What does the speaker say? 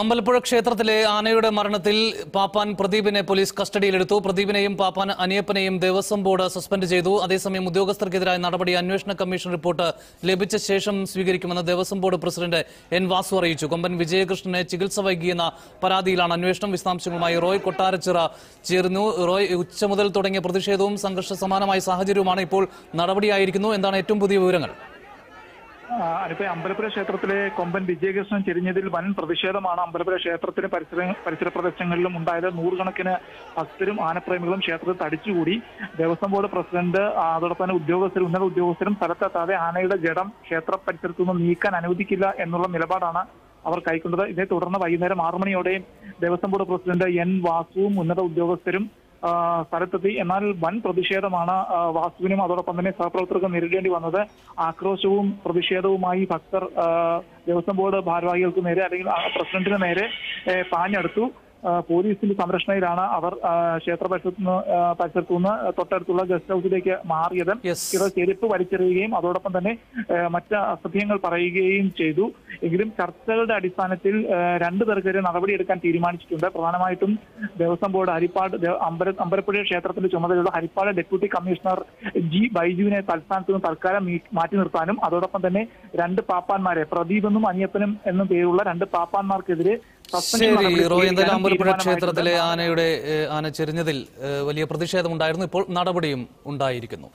അമ്പലപ്പുഴ ക്ഷേത്രത്തിലെ ആനയുടെ മരണത്തിൽ പാപ്പാൻ പ്രദീപിനെ പോലീസ് കസ്റ്റഡിയിലെടുത്തു. പ്രദീപിനെയും പാപ്പാൻ അനിയപ്പനെയും ദേവസ്വം ബോർഡ് സസ്പെൻഡ് ചെയ്തു. അതേസമയം ഉദ്യോഗസ്ഥർക്കെതിരായ നടപടി അന്വേഷണ കമ്മീഷൻ റിപ്പോർട്ട് ലഭിച്ച ശേഷം സ്വീകരിക്കുമെന്ന് Devaswom board president N Vasu അറിയിച്ചു. കൊമ്പൻ വിജയകൃഷ്ണനെ ചികിത്സ വൈകിയെന്ന പരാതിയിലാണ് അന്വേഷണം. വിശദാംശങ്ങളുമായി റോയ് കൊട്ടാരച്ചിറ ചേർന്നു റോയ് ഉച്ച മുതൽ തുടങ്ങിയ പ്രതിഷേധവും സംഘർഷ സമാനമായ സാഹചര്യവുമാണ് ഇപ്പോൾ നടപടിയായിരിക്കുന്നു. എന്താണ് ഏറ്റവും പുതിയ വിവരങ്ങൾ? അനുപ്പ അമ്പലപ്പുഴ ക്ഷേത്രത്തിലെ കൊമ്പൻ വിജയകൃഷ്ണൻ ചെരിഞ്ഞതിൽ വൻ പ്രതിഷേധമാണ് അമ്പലപ്പുഴ ക്ഷേത്രത്തിന് പരിസര പരിസര പ്രദേശങ്ങളിലും ഉണ്ടായത്. നൂറുകണക്കിന് ഭക്തരും ആനപ്രേമികളും ക്ഷേത്രത്തിൽ തടിച്ചുകൂടി. ദേവസ്വം ബോർഡ് പ്രസിഡന്റ് അതോടൊപ്പം തന്നെ ഉദ്യോഗസ്ഥരും ഉന്നത ഉദ്യോഗസ്ഥരും സ്ഥലത്തെത്താതെ ആനയുടെ ജഡം ക്ഷേത്ര പരിസരത്തു നിന്ന് നീക്കാൻ അനുവദിക്കില്ല എന്നുള്ള നിലപാടാണ് അവർ കൈക്കൊണ്ടത്. ഇതേ തുടർന്ന് വൈകുന്നേരം ആറു മണിയോടെ ദേവസ്വം ബോർഡ് പ്രസിഡന്റ് എൻ വാസുവും ഉന്നത ഉദ്യോഗസ്ഥരും സ്ഥലത്തെത്തി. എന്നാൽ വൻ പ്രതിഷേധമാണ് വാസുവിനും അതോടൊപ്പം തന്നെ സഹപ്രവർത്തകർക്കും നേരിടേണ്ടി വന്നത്. ആക്രോശവും പ്രതിഷേധവുമായി ഭക്തർ ദേവസ്വം ബോർഡ് ഭാരവാഹികൾക്ക് നേരെ അല്ലെങ്കിൽ പ്രസിഡന്റിന് നേരെ പാഞ്ഞെടുത്തു. പോലീസിന്റെ സംരക്ഷണയിലാണ് അവർ ക്ഷേത്ര പരിസരത്ത് നിന്ന് പരിസരത്തു നിന്ന് തൊട്ടടുത്തുള്ള ഗസ്റ്റ് ഹൗസിലേക്ക് മാറിയത്. ചെരുപ്പ് വലിച്ചെറിയുകയും അതോടൊപ്പം തന്നെ മറ്റ് അസഭ്യങ്ങൾ പറയുകയും ചെയ്തു. എങ്കിലും ചർച്ചകളുടെ അടിസ്ഥാനത്തിൽ രണ്ട് പേർക്കെതിരെ നടപടിയെടുക്കാൻ തീരുമാനിച്ചിട്ടുണ്ട്. പ്രധാനമായിട്ടും ദേവസ്വം ബോർഡ് ഹരിപ്പാട് അമ്പല അമ്പലപ്പുഴ ക്ഷേത്രത്തിന്റെ ചുമതലയുള്ള ഹരിപ്പാട് ഡെപ്യൂട്ടി കമ്മീഷണർ ജി ബൈജുവിനെ തൽസ്ഥാനത്ത് നിന്ന് തൽക്കാലം മാറ്റി നിർത്താനും അതോടൊപ്പം തന്നെ രണ്ട് പാപ്പാന്മാരെ പ്രദീപ് എന്നും അനിയപ്പനും എന്നും പേരുള്ള രണ്ട് പാപ്പാന്മാർക്കെതിരെ ശരി റോയ് എന്തായാലും അമ്പലപ്പുഴ ക്ഷേത്രത്തിലെ ആനയുടെ ആന ചെരിഞ്ഞതിൽ വലിയ പ്രതിഷേധമുണ്ടായിരുന്നു ഇപ്പോൾ നടപടിയും ഉണ്ടായിരിക്കുന്നു.